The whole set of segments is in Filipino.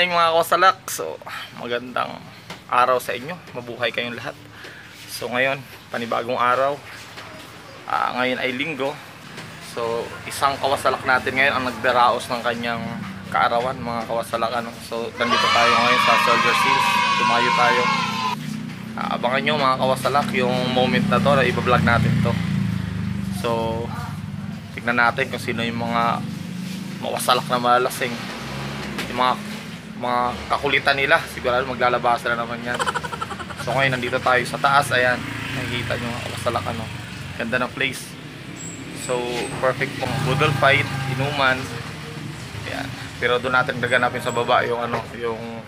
Morning mga kawasalak. So, magandang araw sa inyo. Mabuhay kayong lahat. So, ngayon, panibagong araw. Ah, ngayon ay linggo. So, isang kawasalak natin ngayon ang nagdaraos ng kanyang kaarawan, mga kawasalak. Ano. So, nandito tayo ngayon sa Soldier Seas. Tumayo tayo. Ah, abangan nyo mga kawasalak yung moment na to na ibablog natin to. So, tignan natin kung sino yung mga mawasalak na malasing yung mga mga kakulitan nila. Sigurado maglalabas na naman yan. So ngayon nandito tayo sa taas. Ayan nakikita nyo mawasalak ano. Ganda ng place. So perfect pong budol fight inuman. Ayan. Pero doon natin gaganapin sa baba yung ano yung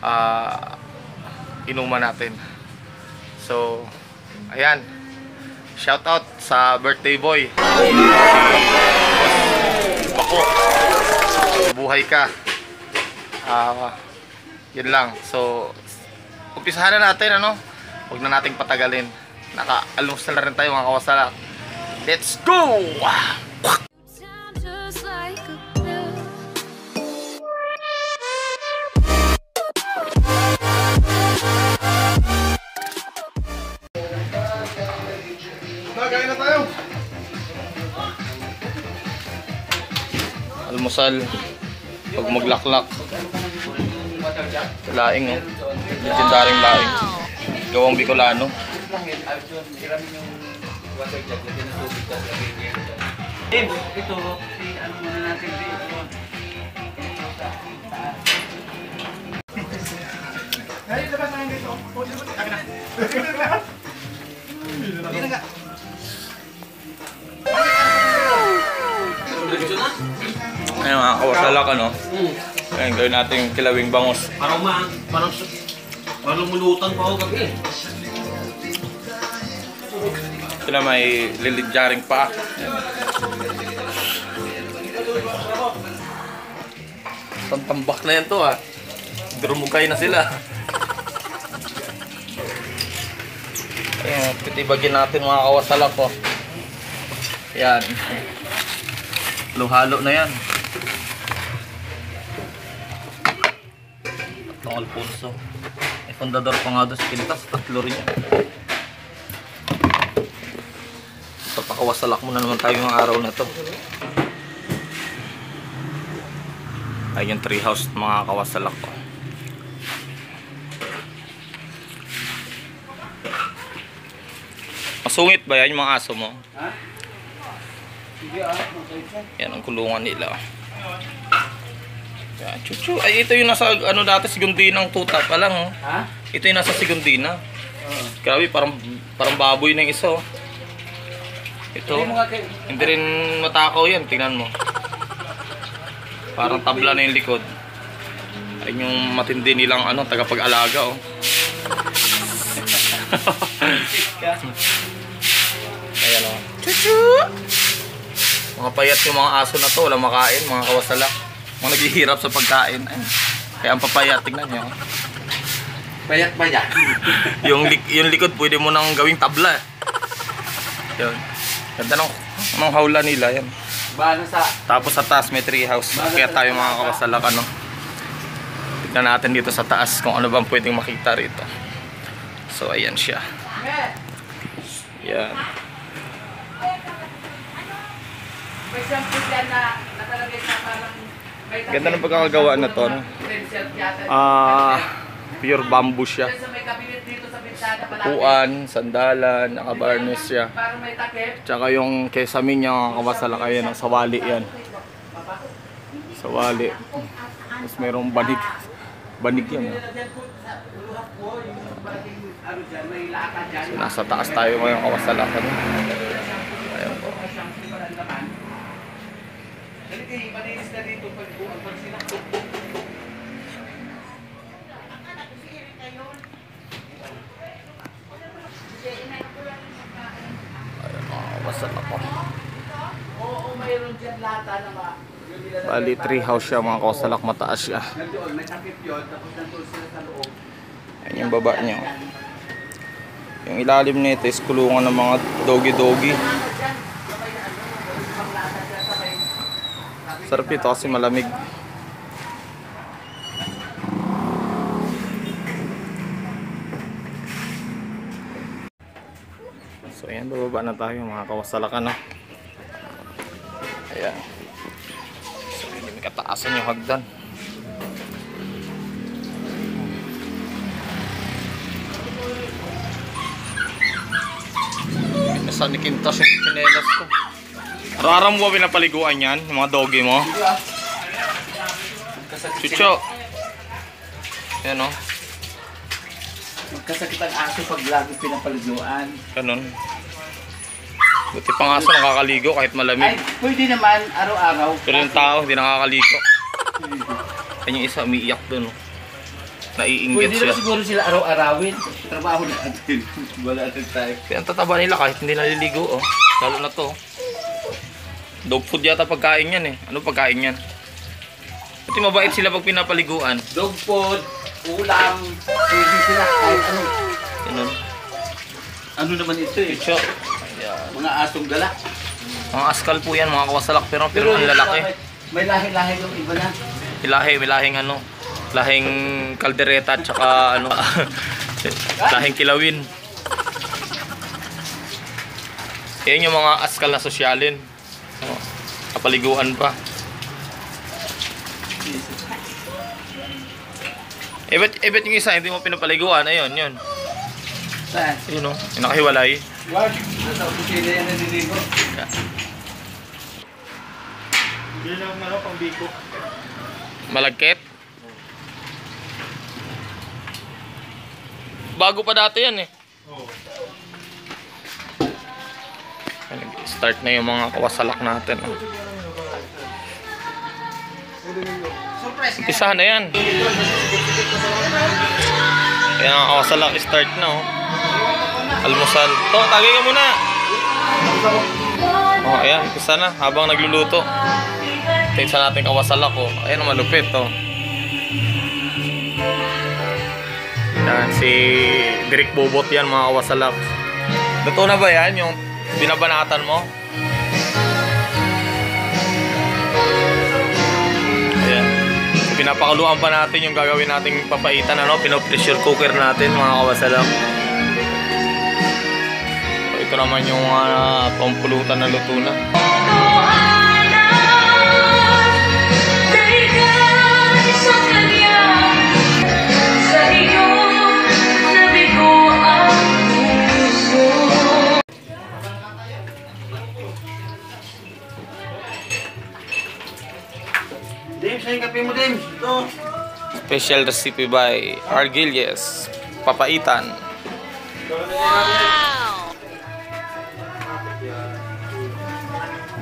ah, inuman natin. So ayan. Shout out sa birthday boy. Si Bako. Buhay ka Ah, yun lang. So, umpisahan na natin, ano? Huwag na nating patagalin. Naka-almusal na rin tayo mga kawasalak. Let's go! Nagain na tayo! Almusal. Pag maglaklak. Laing, oh. Legendaring laing. Gawang Bicolano. Ito, si ano muna natin dito. Ayun mga kawasalak, ano? Ayun, gawin natin yung kilawing bangus. Parang ma, parang, parang lumulutan pa ako gabi. Sila may liligyaring pa. Tantambak na yan to ah. Durumugay na sila. Ayan, titibagin natin mga kawasalak ko. Yan. Halo-halo na yan. Itong Alfonso. May fundador pa nga doon sa Pintas. Tatlo rin yan. Papakawasalak muna naman tayo ng araw na to. Ay yung treehouse mga kawasalak ko. Masungit ba yan yung mga aso mo? Ha? Ah. Yan ang kulungan nila. Yan, chuchu. Ay ito yung nasa ano dati sigundinang tuta pa lang oh. Ha? Ito yung nasa sigundina. Oo. Grabe parang parang baboy na yung isa oh. Ito. Hindi rin matakaw yan, tingnan mo. Parang tabla na yung likod. Ayun yung matindi nilang ano, tagapag-alaga oh. Ayan oh. Chuchu! Mga payat yung mga aso na to, wala makain, mga kawasalak. Mga naghihirap sa pagkain. Ay, kaya ang papayat, tingnan nyo. Payat ba yung, lik- yung likod pwede mo nang gawing tabla. Yun. Ganda ng, ng hawla nila yan. Bahala sa... Tapos sa taas may tree house. Kaya tayo mga kawasalak ano. Tignan natin dito sa taas kung ano bang pwedeng makita rito. So ayan siya. Yan. May sample dyan na nakalagay na parang... Ganda ng pagkakagawa na to. Ah, pure bamboo siya. Dyan sa may cabinet dito sa bintana palagi. Puan, sandalan, nakabarnish siya. Tsaka yung kesame niya mga kawasalak ayan, ang sawali yan. Sawali. Tapos merong banig. Banig yan. dyan. So, nasa taas tayo ngayon kawasalak. Ano? Ayan po. Kayo, malinis na dito pag pag sinakot. Ayan mga kawasalak ko. Oo, mayroon dyan lata na Bali, tree house siya mga kawasalak. Mataas siya. Ayan yung baba niya. Yung ilalim nito is kulungan ng mga doggy-doggy. Sarap ito kasi malamig. So ayan, bababa na tayo mga kawasalakan. No? Ayan. So hindi may kataasan yung hagdan. Nasaan ni Kintas yung chinelas ko. Araram mo ba pinapaliguan yan? Yung mga doggy mo? Chucho. Yan o. Magkasakit ang aso pag lagi pinapaliguan. Ganun. Buti pang aso nakakaligo kahit Ay, malamig. pwede naman araw-araw. Pero yung tao hindi nakakaligo. Yan yung isa umiiyak dun. oh. Naiinggit Pwede siya. naman siguro sila araw-arawin. Trabaho natin. Wala natin tayo. Kaya ang tataba nila kahit hindi naliligo oh. Lalo na to. Dog food yata pagkain yan eh. Ano pagkain yan? Buti mabait sila pag pinapaliguan. Dog food, ulam, pwede sila kahit ano. Ganun. Ano naman ito eh. Ayan. Mga asong gala. Mga askal po yan, mga kawasalak. Pero, pero ang lalaki. May, may lahi-lahi yung iba na. Ilahe, may lahing ano, lahing kaldereta at saka ano, lahing kilawin. Yan yung mga askal na sosyalin. Oh, kapaliguan pa. Eh, ba't, eh, ba't yung isa, hindi mo pinapaliguan? Ayun, yun. Saan? Yun o, yung nakahiwalay. Wag. Nasa opisina yan naliligo. Malagkit? Bago pa dati yan eh. Start na yung mga kawasalak natin. oh. Isa na yan. Yan ang kawasalak start na oh. Almusal. To, tagay ka muna. Oh, ayan, isa na habang nagluluto. Tingnan natin kawasalak oh. Ayan malupit oh. Yan, si Direk Bobot yan mga kawasalak. Totoo na ba yan yung binabanatan mo? Ayan. Pinapakaluan pa natin yung gagawin nating papaitan, ano? Pino-pressure cooker natin mga kawasalak. So, ito naman yung mga pampulutan na luto na. James, saan yung kape mo, James? Ito. Special recipe by Argilies. Papaitan.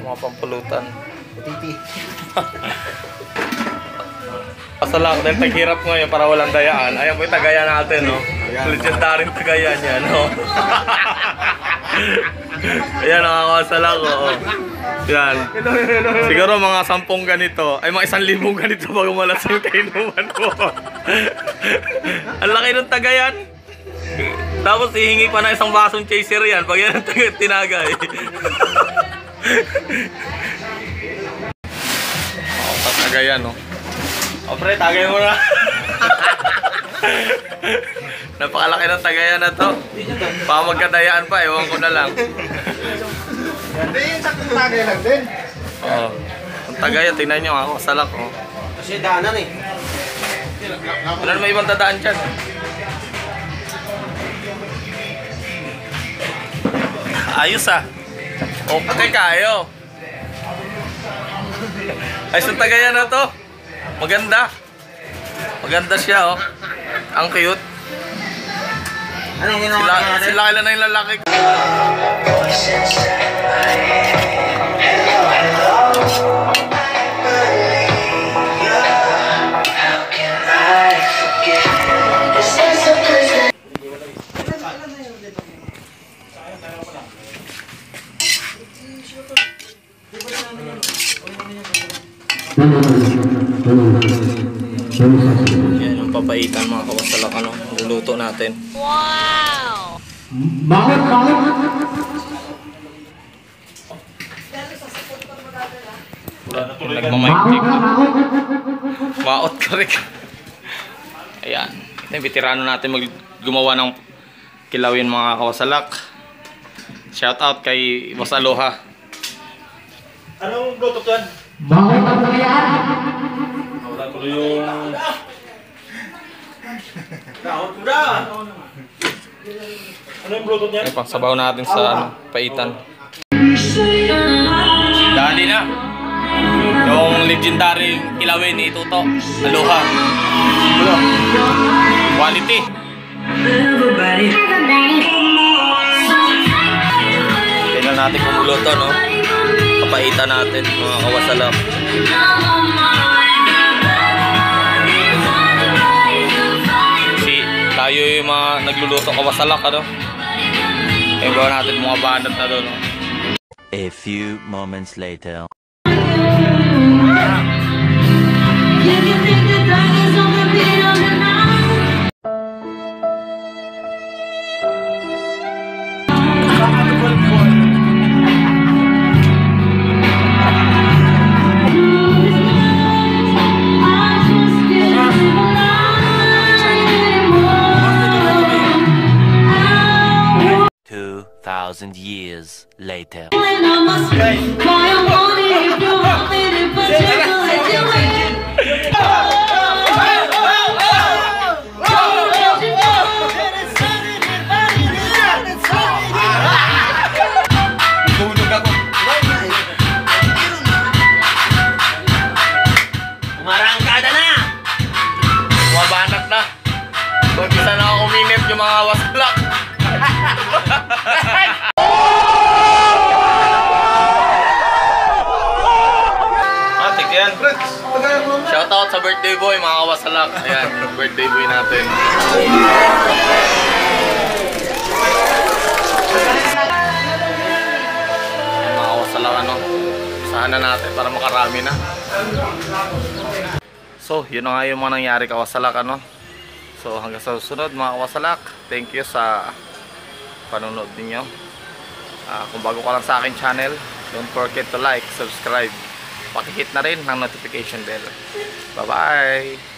Mga pampulutan. Titi. Pasalak dahil taghirap ngayon para walang dayaan. Ayan po yung tagayan natin, no? Legendary tagayan yan, no? Ayan, nakakasalak, oo. Yan. Siguro mga sampung ganito, ay mga isang libong ganito bago malas yung kainuman mo. Ang laki ng tagayan. Tapos ihingi pa na isang basong chaser yan pag yan ang tinagay. oh, tas tagayan, no? O pre, tagay mo na. Napakalaki ng tagayan na to. Baka magkadayaan pa, ewan ko na lang. Hindi, yung saktong tagay lang din. Oo. Ang tagayan, tingnan nyo ako, salak oh. Kasi daanan eh. Wala naman ibang dadaan dyan. Ayos ah. Okay kayo. Ayos ang tagayan na to. Maganda. Maganda siya oh. Ang cute. Ano yung Sila, sila kailan na yung lalaki. Yan yung papaitan mga kawasalak ano, luluto natin. Nagmamic check. Maot ka rin. Ayan. Ito yung veterano natin mag gumawa ng kilawin mga kawasalak. Shout out kay Boss Aloha. Anong Bluetooth yan? Wala ko yung... Dahon ko na! Ano yung Bluetooth niyan? Ay, pangsabaw natin sa ano, paitan. Dali na. Yung legendary kilawin ni Tuto. Aloha. Quality. Tingnan natin kung luto, no? Kapaitan natin, mga kawasalap. Mga nagluluto kawasalak, ano? Gawin natin mga banat na doon, no? A few moments later. Two later. Sa birthday boy, mga wasalak. Ayan, birthday boy natin. Ayan, mga wasalak ano. Sana natin para makarami na. So, yun na nga yung mga nangyari kawasalak ano. So, hanggang sa susunod mga kawasalak, thank you sa panonood ninyo. Ah, kung bago ka lang sa akin channel, don't forget to like, subscribe. Pakihit na rin ng notification bell. Bye-bye!